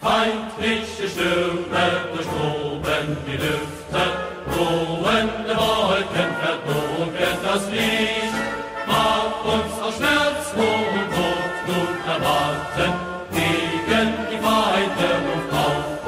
Frische Stürme durchtoben die Lüfte, drohende Wolken verdogen das Licht. Mach uns aus Schmerz, Not und Tod nun erwarten, gegen die Feinde ruft auf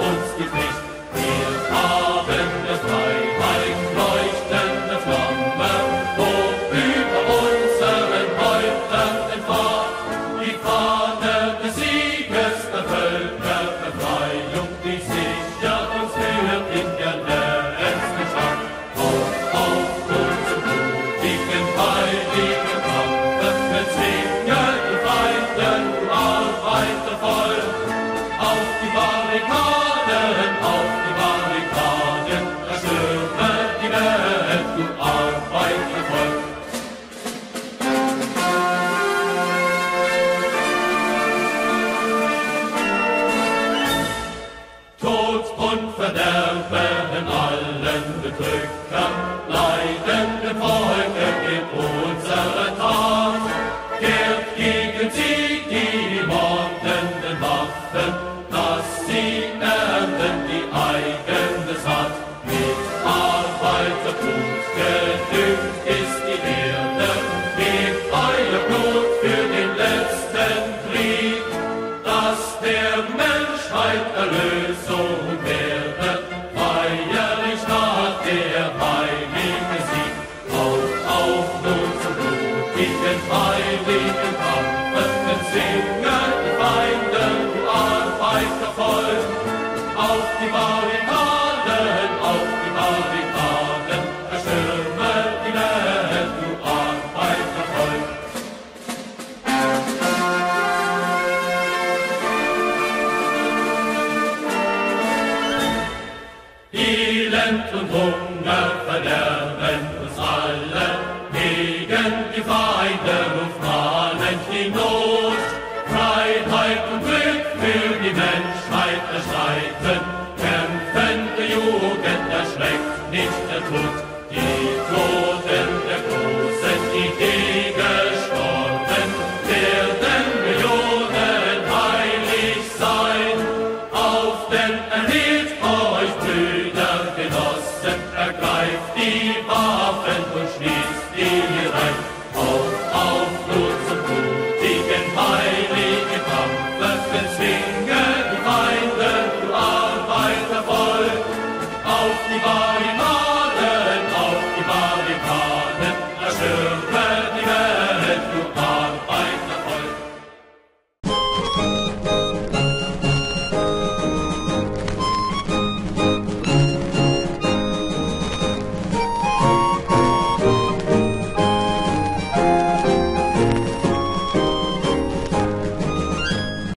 Betrügern, leidenden Volke in unsere Tat. Kehrt gegen sie die mordenden Waffen, dass sie ernten die eigene Saat. Mit Arbeiterblut gedüngt ist die Erde, gebt euer Blut für den letzten Krieg dass der Menschheit Erlösung werde, Elend und Hunger verderben uns alle, mahnend die Not. Freiheit und Glück für